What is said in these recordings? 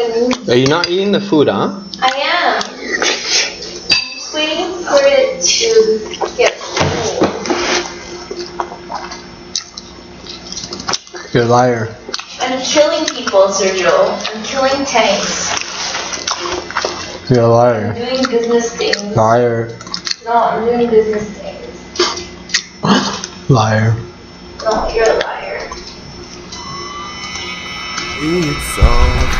Are you not eating the food, huh? I am. I'm Just waiting for it to get cold. You're a liar. I'm killing people, Sergio. I'm killing tanks. You're a I'm liar. doing business things. Liar. No, I'm doing business things. Liar. No, you're a liar. It's all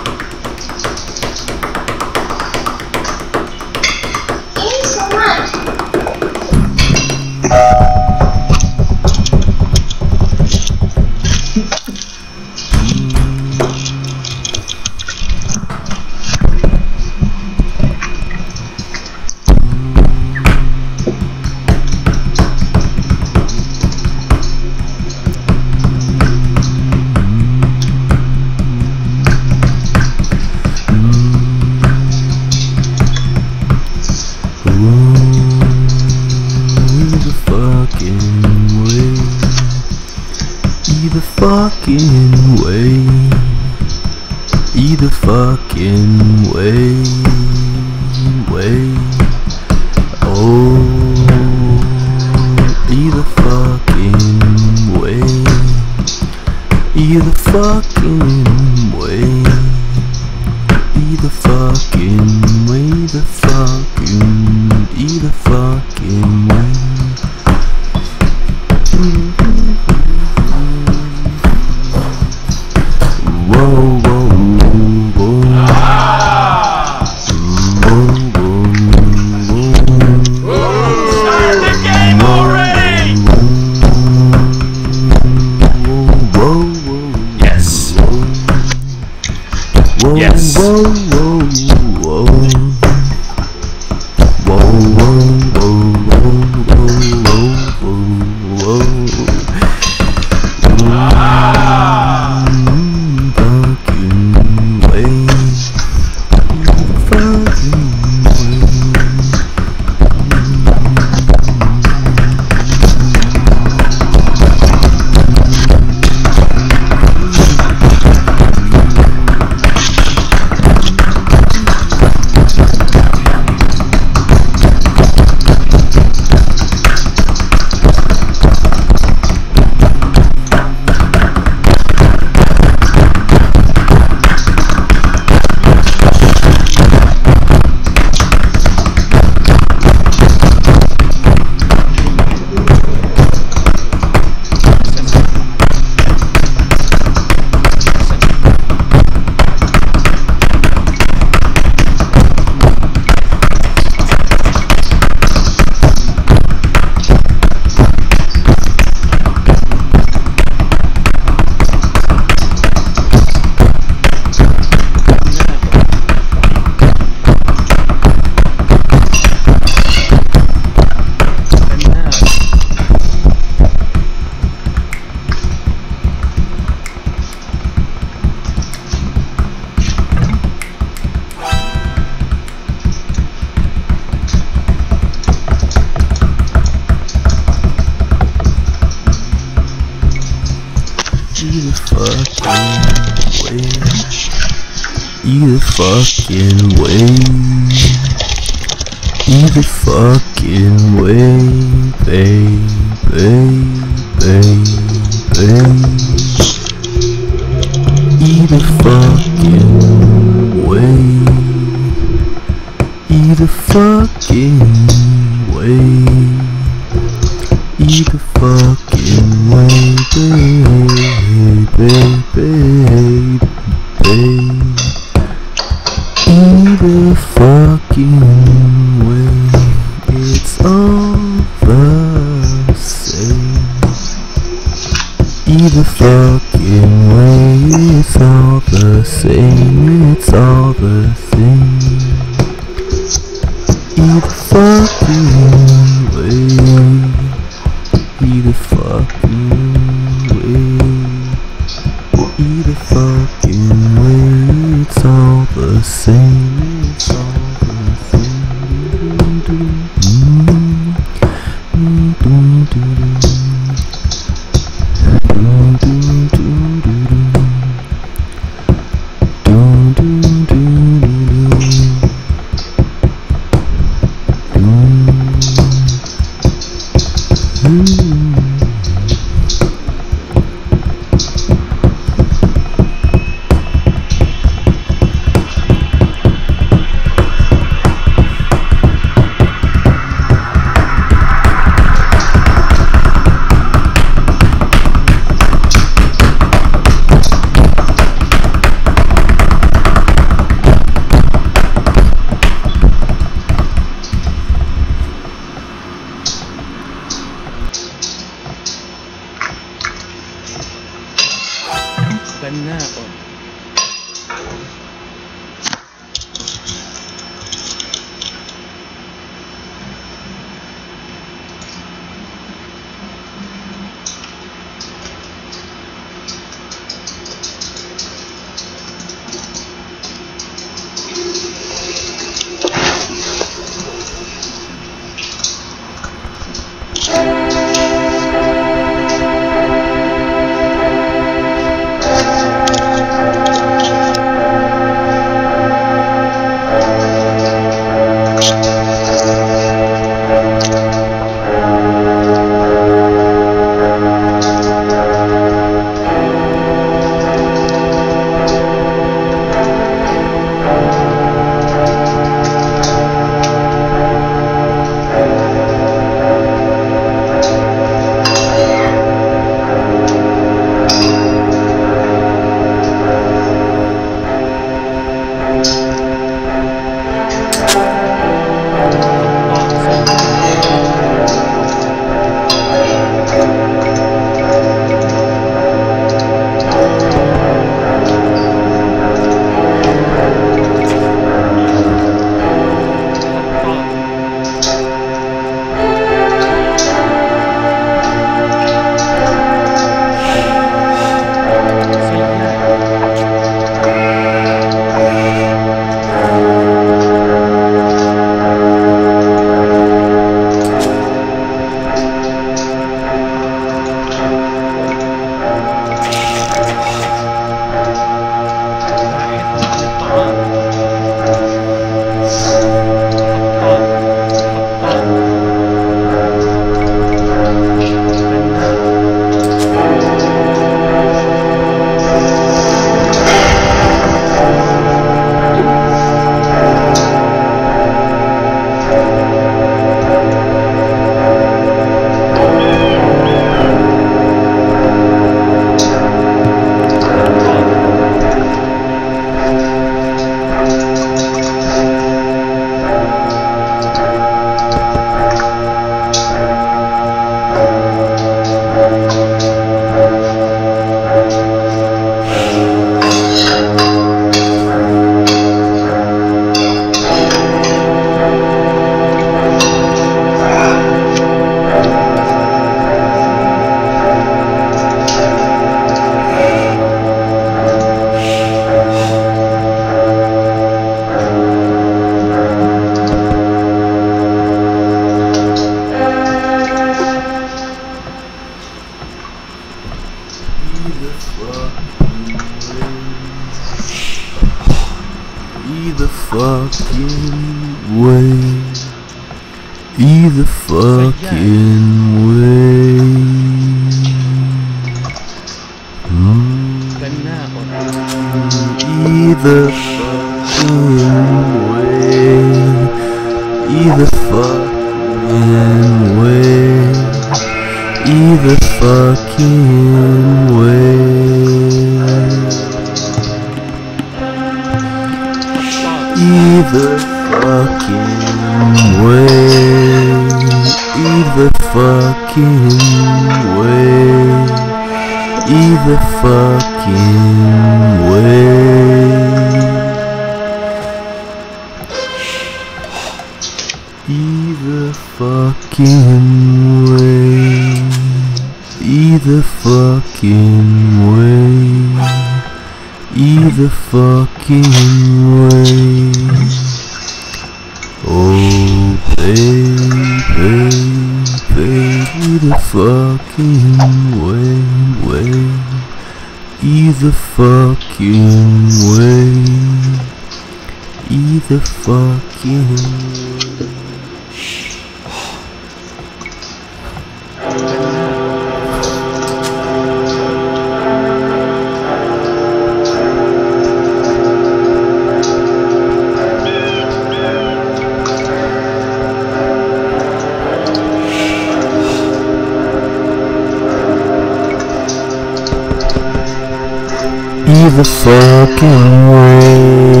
Either fucking way.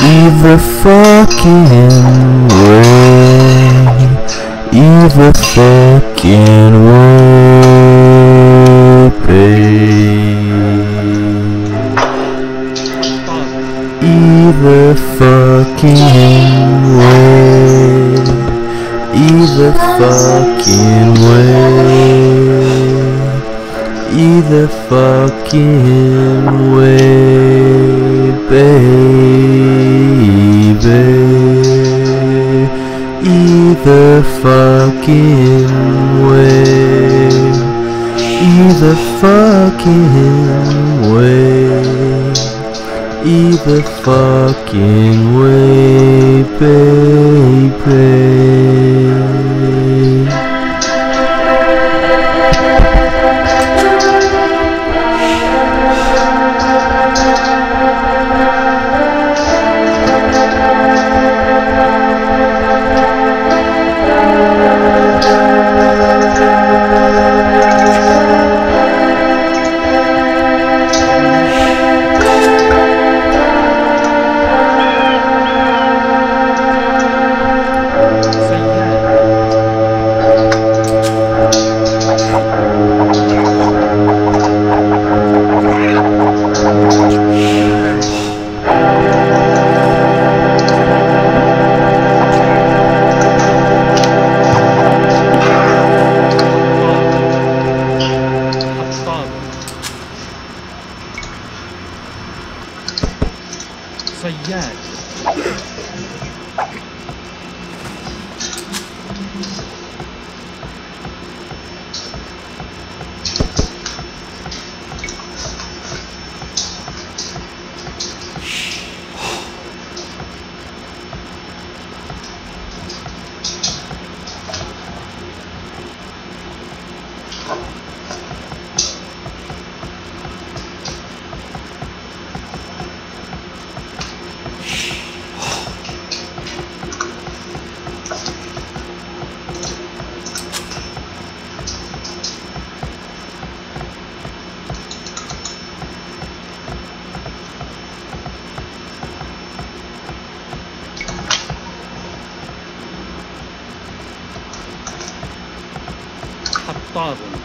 Either fucking way. Either fucking way, babe. Either fucking way. Either fucking way. Either fucking way, baby. Either fucking way. Either fucking way. Either fucking way, baby. マー。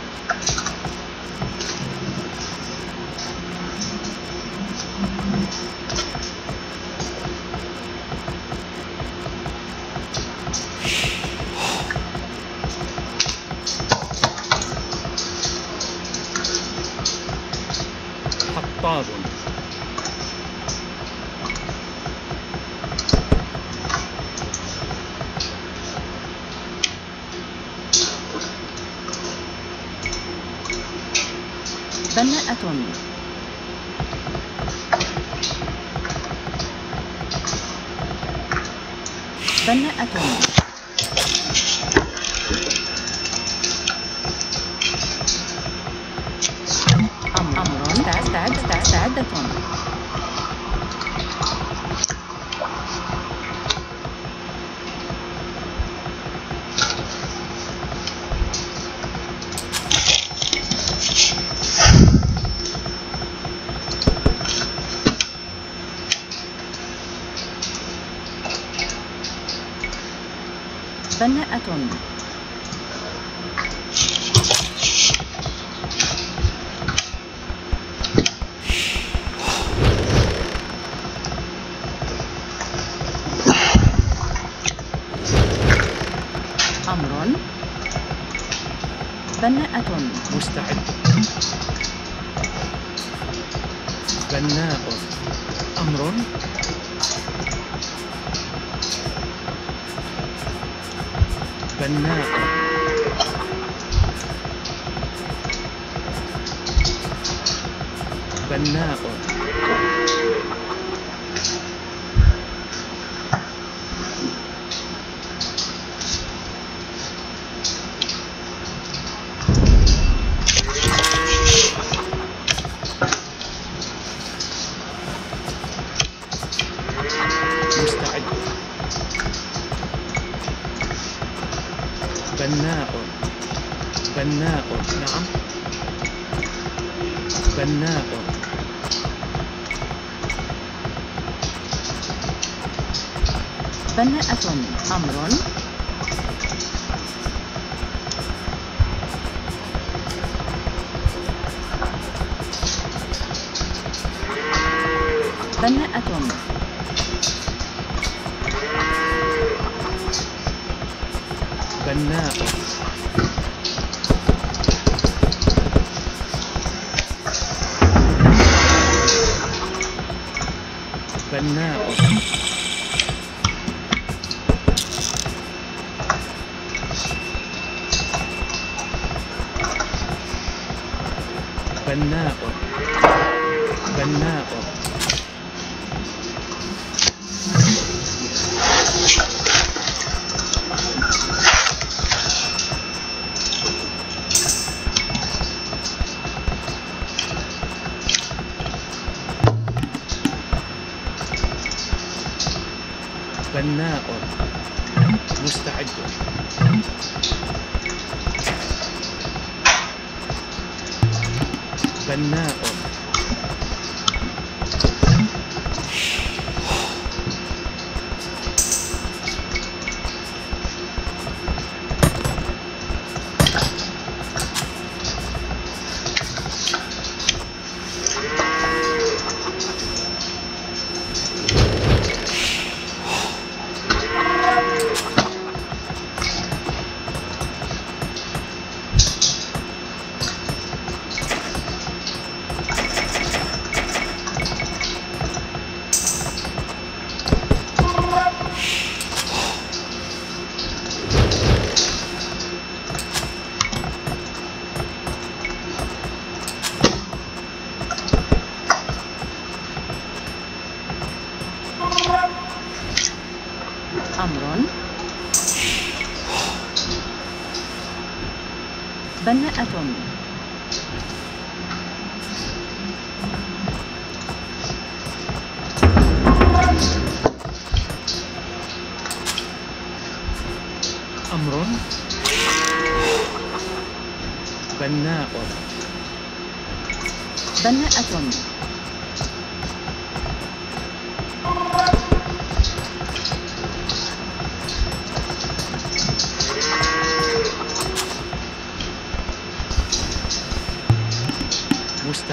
بناءة أمر بناءة بناء.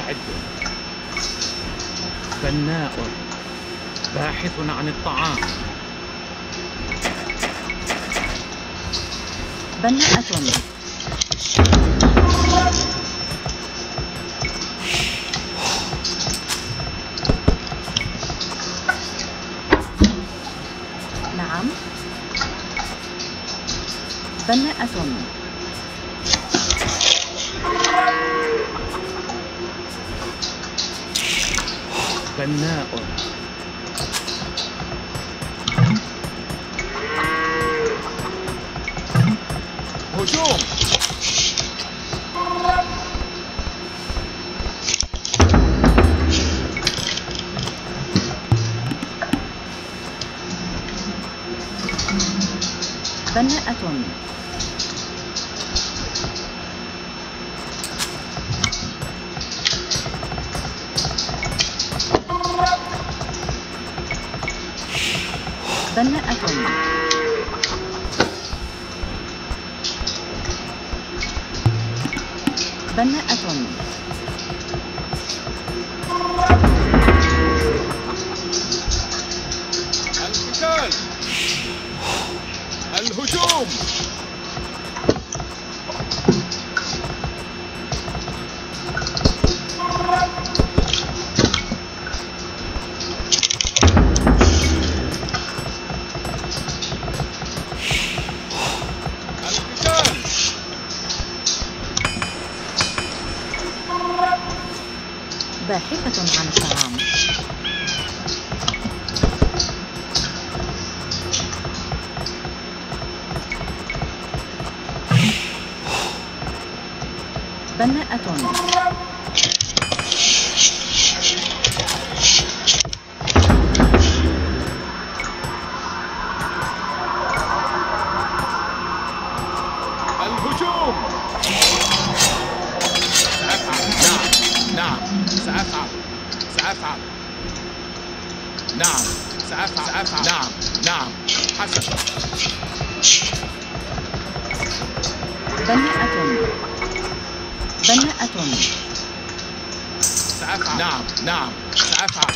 مستعد. بناء باحث عن الطعام. بناءة. نعم. بناءة. فناء. هجوم. فناءة. بناءة. سأفعل نعم نعم سأفعل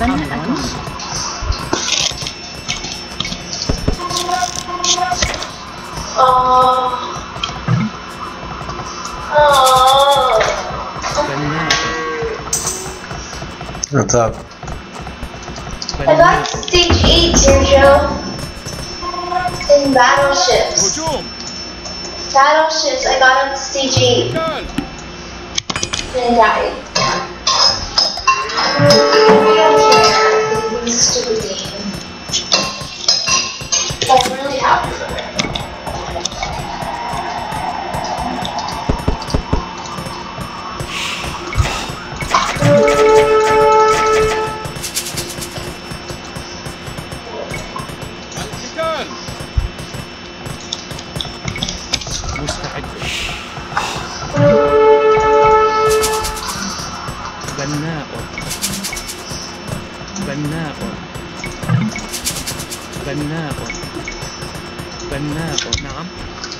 Ben oh. yapayım? What's up? I got stage 8, Jojo. In battleships. Battleships, I got up stage 8. And died. Don't care. This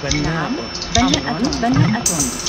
بناء بناءة بناءة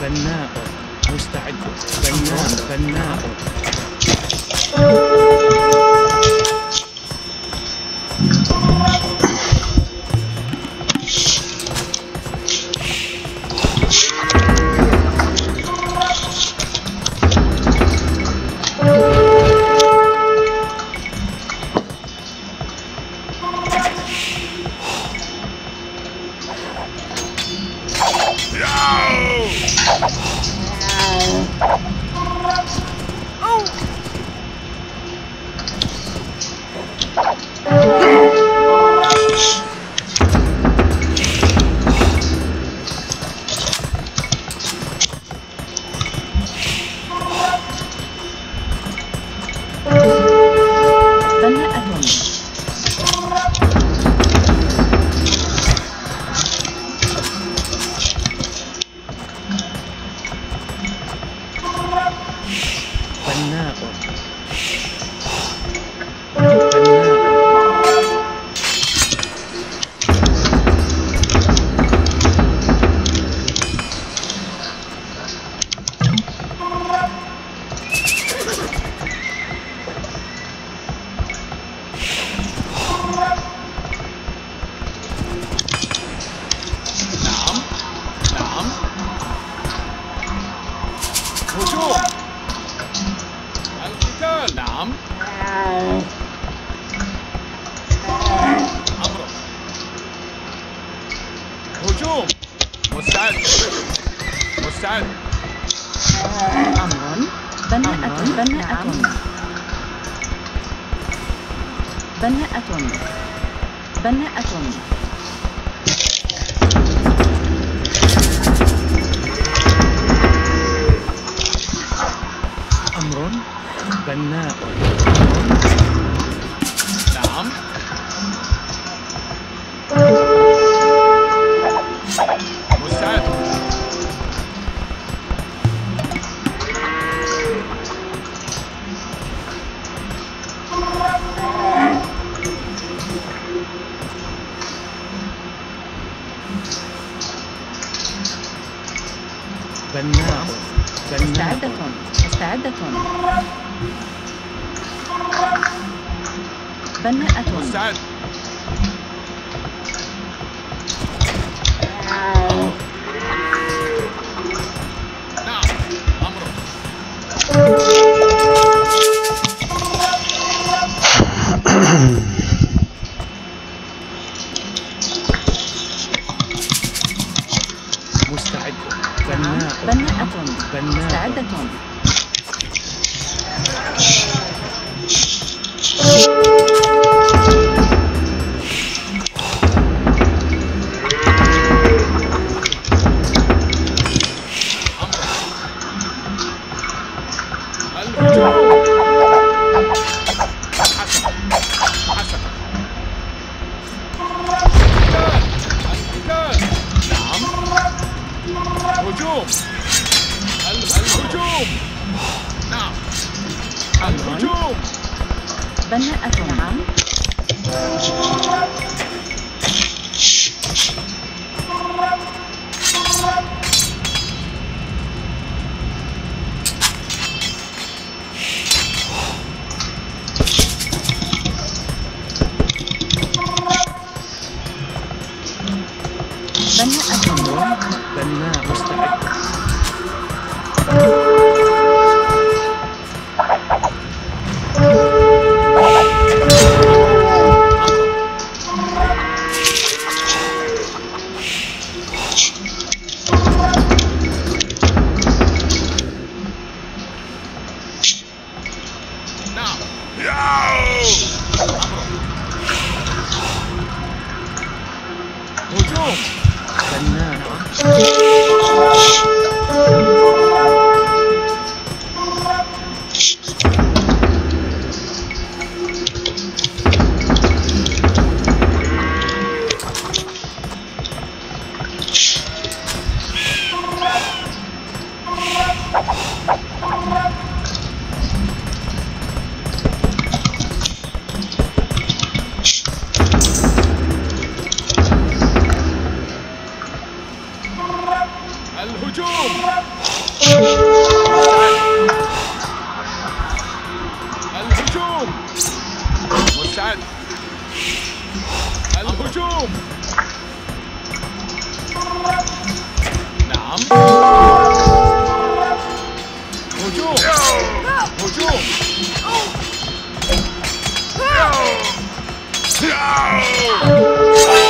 فناء مستعد. فناء فناء بناءة مستعد. الهجوم نعم هجوم هجوم القتال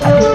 sống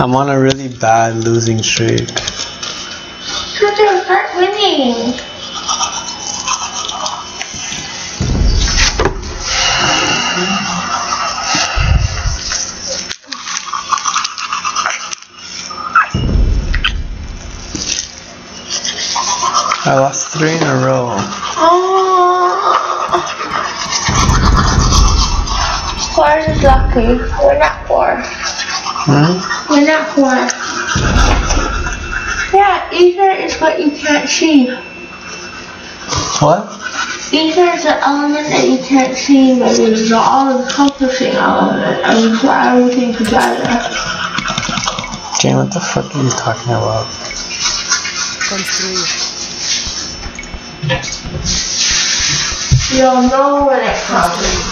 I'm on a really bad losing streak. Jojo, start winning. I lost three in a row. Oh. Four is lucky. We're not four. Hmm? We're not four. Yeah, ether is what you can't see. What? Ether is an element that you can't see, but it is an all-encompassing element. And it's what everything together. Jane, what the fuck are you talking about? Construir. You'll know when it comes.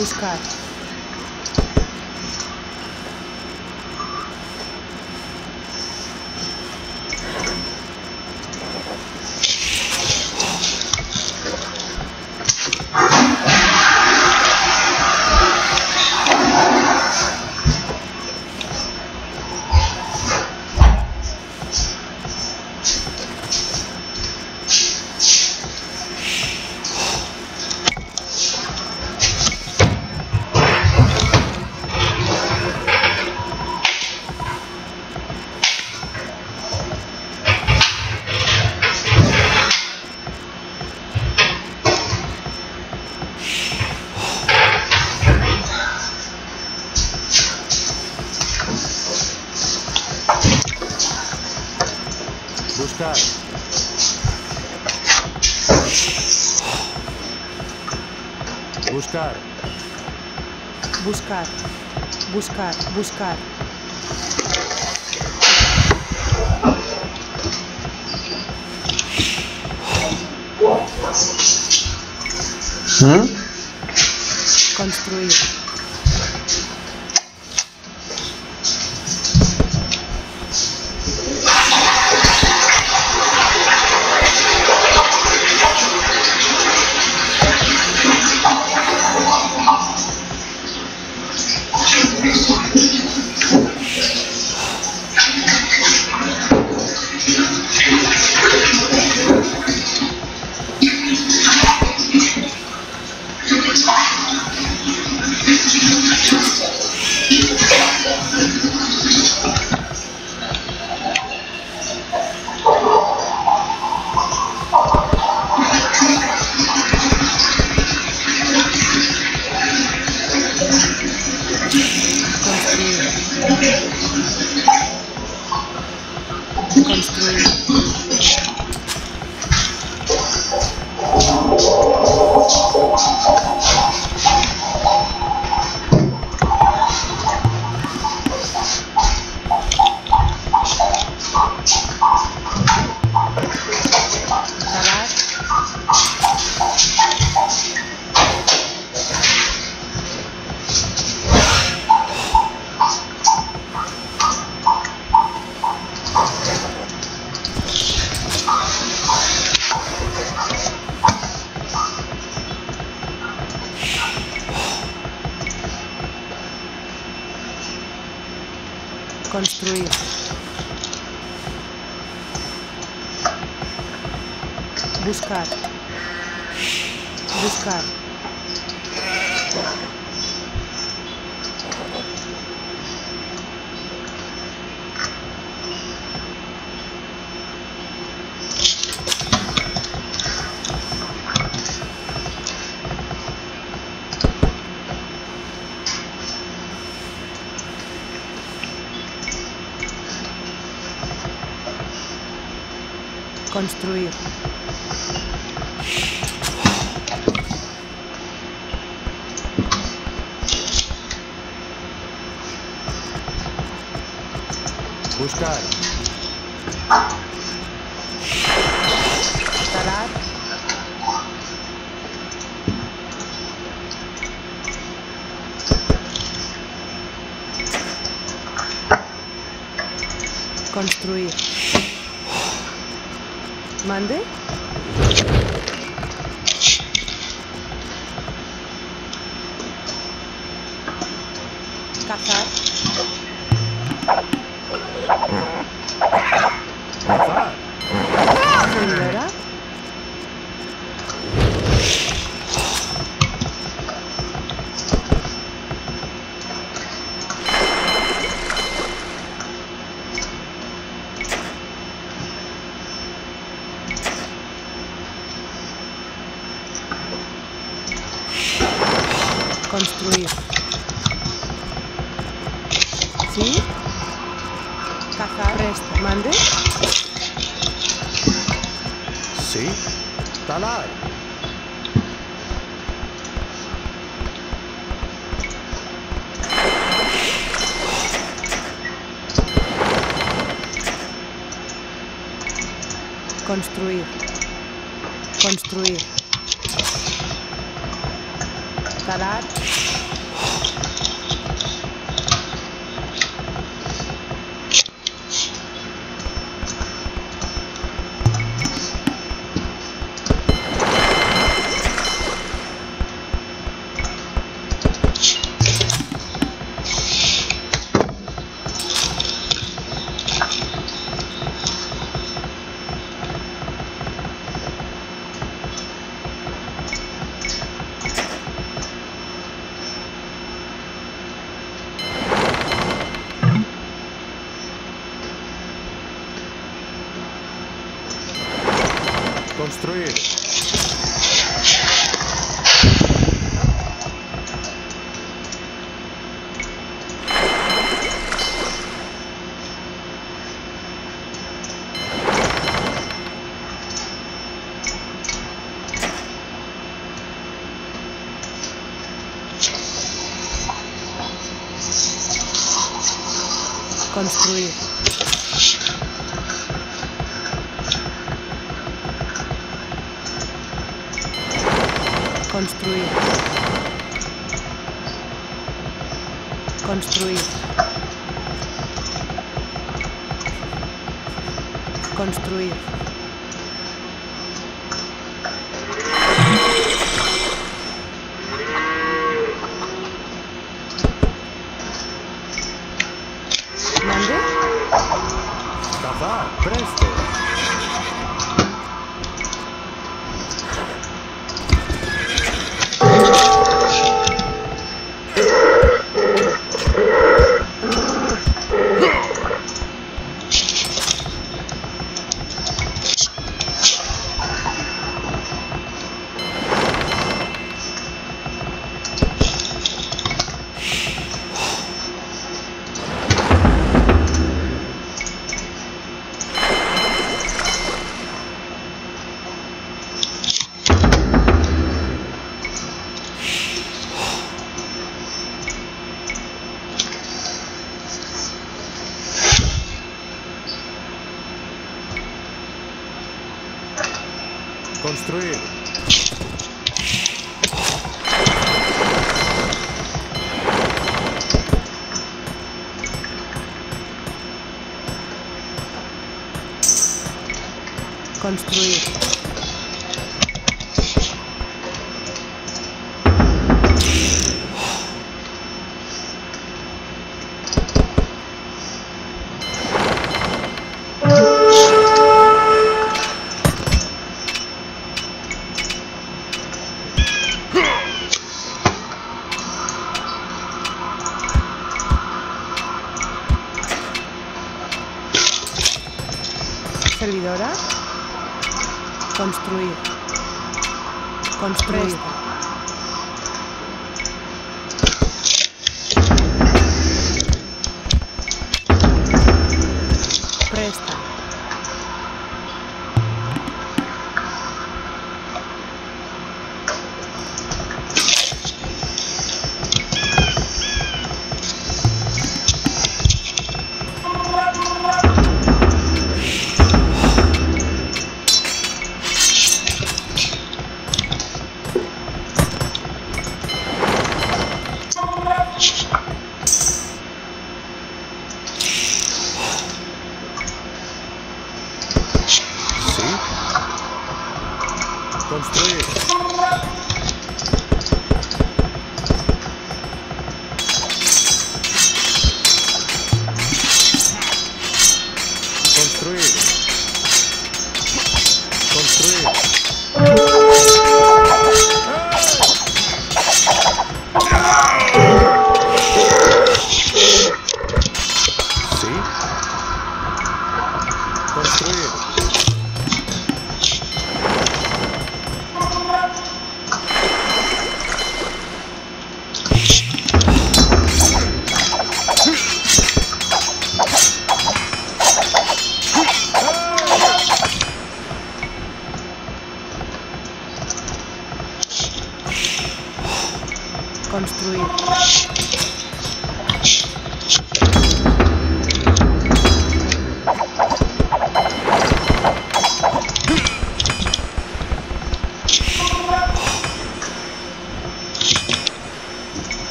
Buscar. отпуска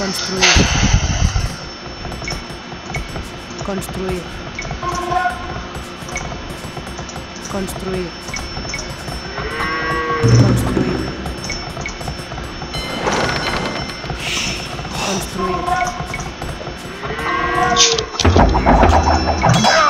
Construir. Construir. Construir. Construir. Construir. Construir.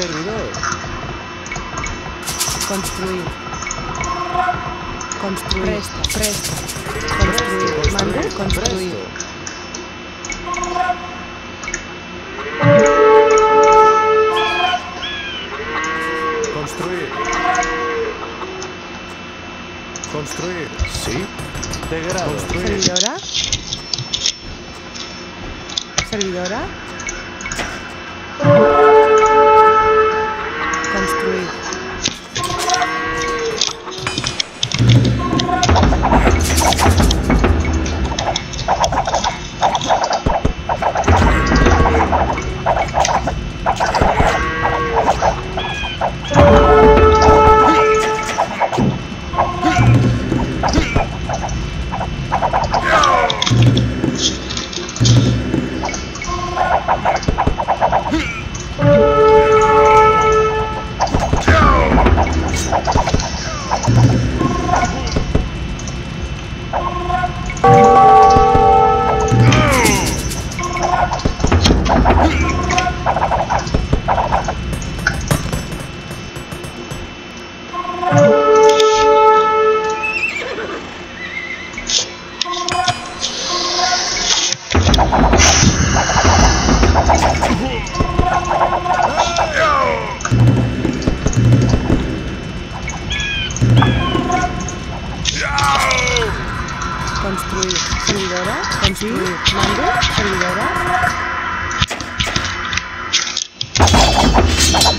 servidor. Construir. Construir. Construir. Mando. Construir.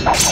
Nice.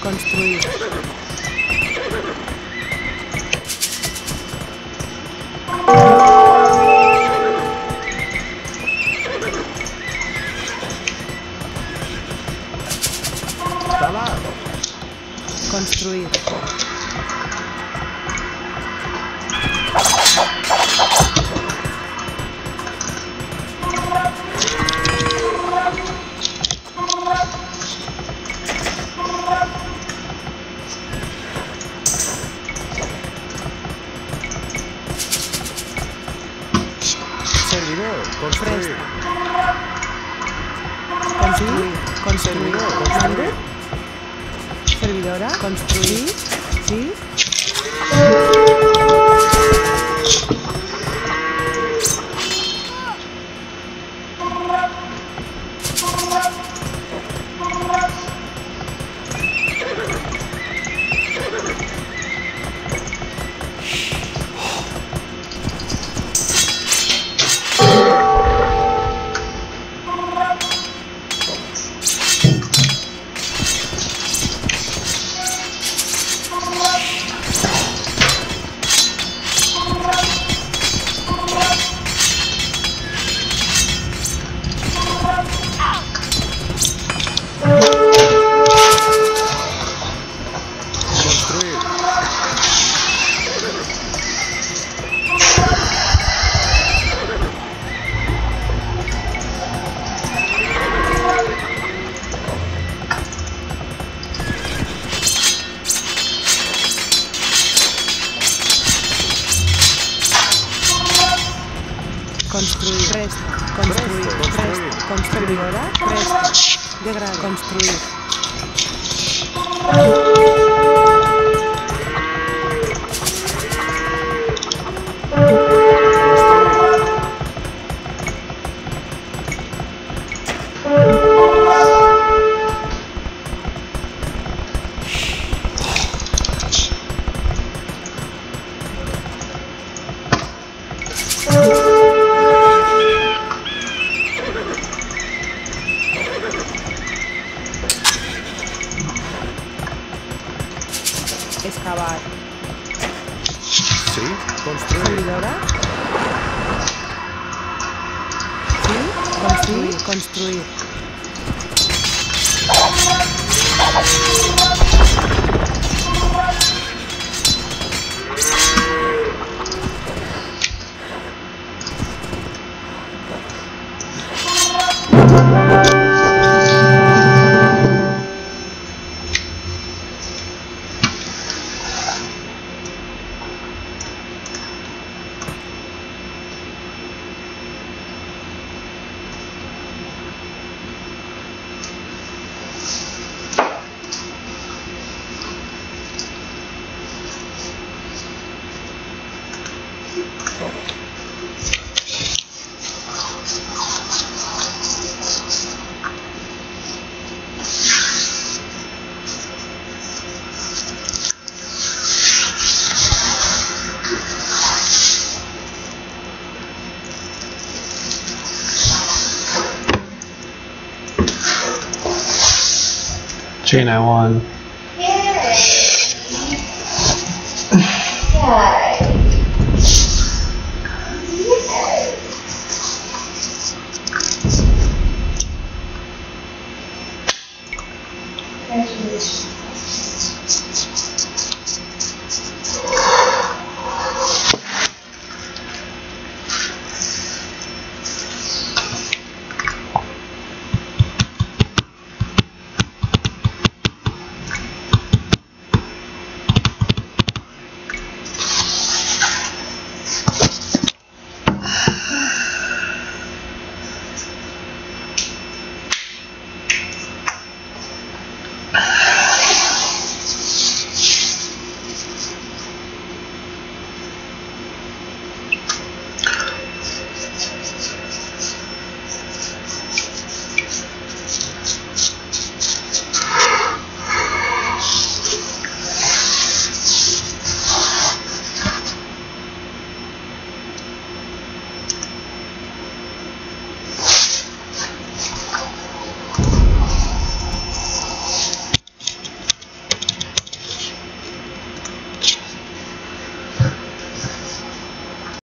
Tá construir. Construir. Excavar. Sí, construir. Servidora. Sí. Construir. Construir. Jane, I won.